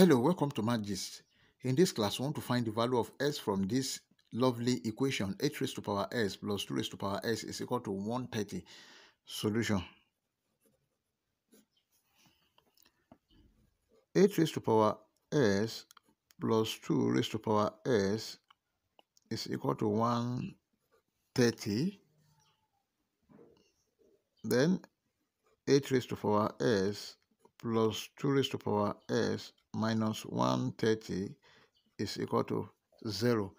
Hello, welcome to MathGist. In this class, we want to find the value of s from this lovely equation 8 raised to power s plus 2 raised to power s is equal to 130. Solution 8 raised to power s plus 2 raised to power s is equal to 130. Then 8 raised to power s plus 2 raised to the power s minus 130 is equal to 0.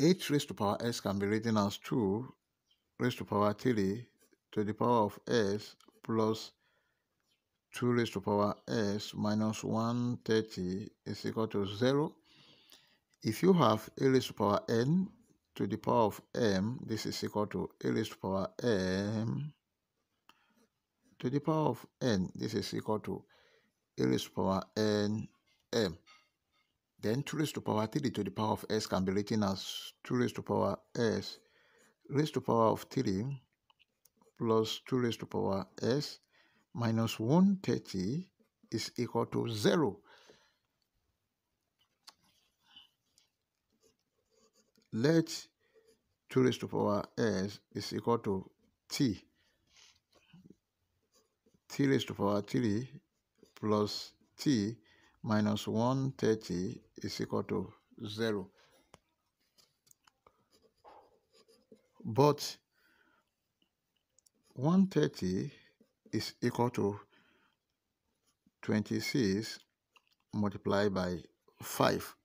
8 raised to power s can be written as 2 raised to power 3 to the power of s plus 2 raised to power s minus 130 is equal to 0. If you have a raised to power n to the power of m, this is equal to a raised to power m to the power of n. This is equal to a raised to power n m. Then 2 raised to power 3 to the power of s can be written as 2 raised to power s raised to power of 3 plus 2 raised to power s minus 130 is equal to 0. Let 2 raised to power s is equal to t. t raised to power 3 plus t minus 130 is equal to 0. But 130 is equal to 26 multiplied by 5.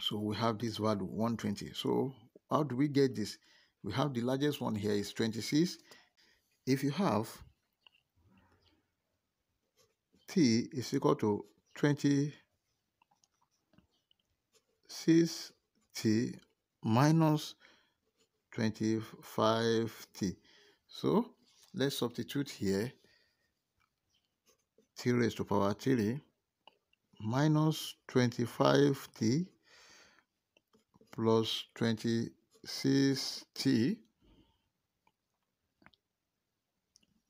So we have this value 120. So how do we get this? We have the largest one here is 26. If you have t is equal to 26t minus 25t. So let's substitute here t raised to power 3 minus 25t plus 26t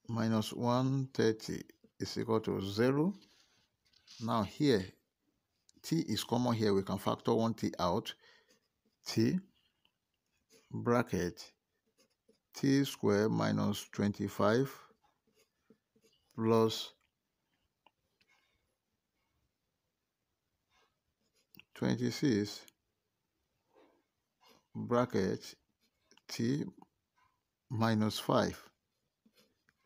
minus 130 is equal to 0. Now here, t is common here. We can factor 1t out. t bracket t square minus 25 plus 26 bracket t minus 5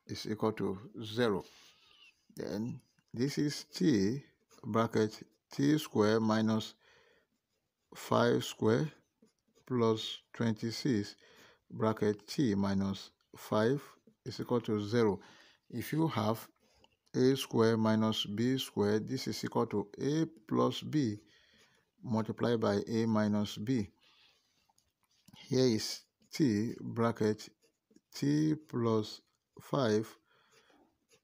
is equal to 0. Then this is t bracket t square minus 5 square plus 26 bracket t minus 5 is equal to 0. If you have a square minus b square, this is equal to a plus b multiplied by a minus b. Here is t bracket t plus 5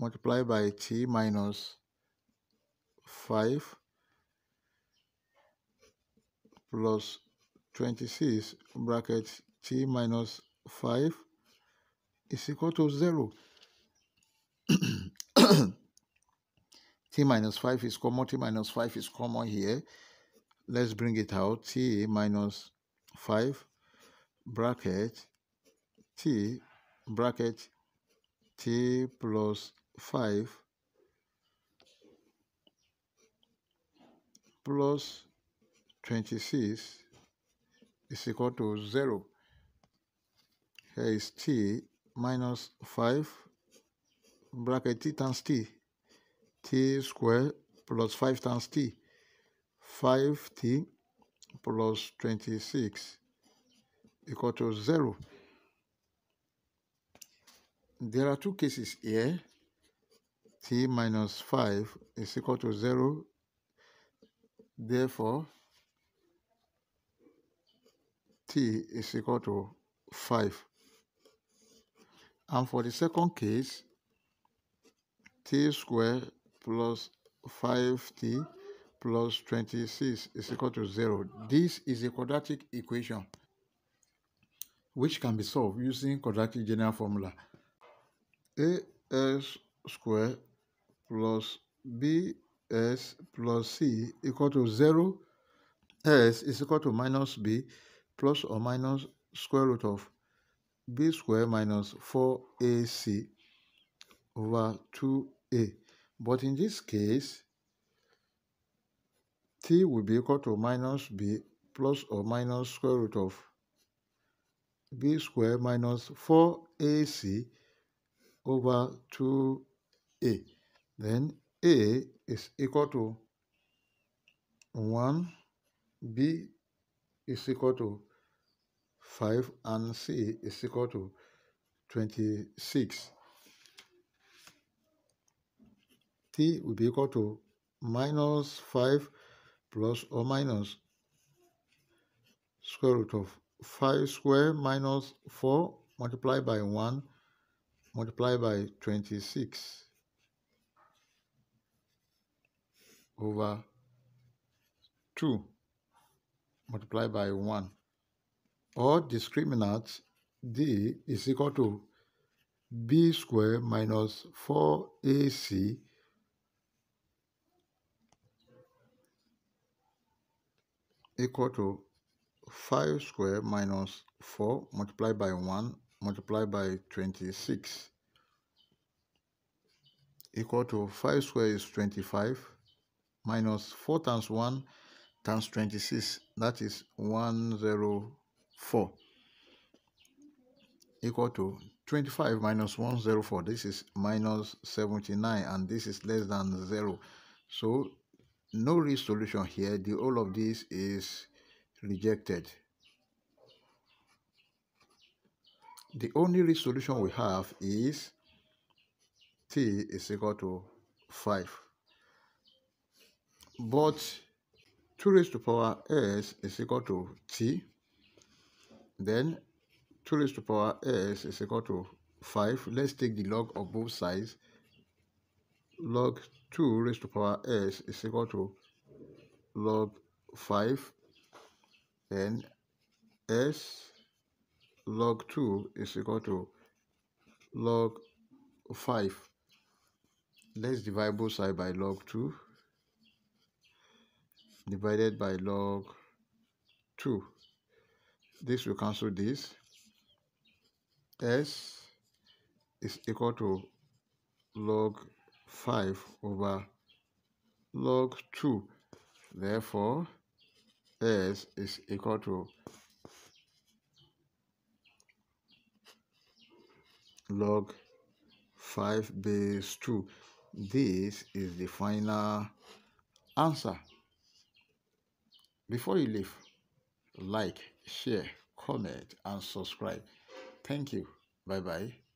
multiplied by t minus 5 plus 26 bracket t minus 5 is equal to 0. t minus 5 is common, t minus 5 is common here. Let's bring it out. t minus 5 bracket t bracket t plus 5 plus 26 is equal to 0. Here is t minus 5 bracket t times t. t squared plus 5 times t. 5t plus 26 equal to 0. There are two cases here. T minus 5 is equal to 0. Therefore, t is equal to 5. And for the second case, t square plus 5t plus 26 is equal to 0. This is a quadratic equation which can be solved using quadratic general formula. as square plus s plus c equal to 0 s is equal to minus b plus or minus square root of b square minus 4ac over 2a. But in this case, t will be equal to minus b plus or minus square root of b square minus 4ac over 2a. Then a is equal to 1, b is equal to 5, and c is equal to 26. t will be equal to minus 5 plus or minus square root of 5 square minus 4 multiplied by 1 multiplied by 26 over 2 multiplied by 1 or discriminant d is equal to b square minus 4ac equal to 5 square minus 4 multiplied by 1 multiplied by 26 equal to 5 square is 25 minus 4 times 1 times 26 that is 104 equal to 25 minus 104 this is minus 79 and this is less than 0 so no real solution here. The whole of this is rejected. The only real solution we have is t is equal to 5 but 2 raised to power s is equal to t. Then 2 raised to power s is equal to 5 let's take the log of both sides. Log 2 raised to power s is equal to log 5 then s log 2 is equal to log 5 let's divide both sides by log 2 divided by log 2 this will cancel this. S is equal to log 5 over log 2 therefore s is equal to log 5 base 2 this is the final answer before you leave like share comment and subscribe. Thank you. Bye bye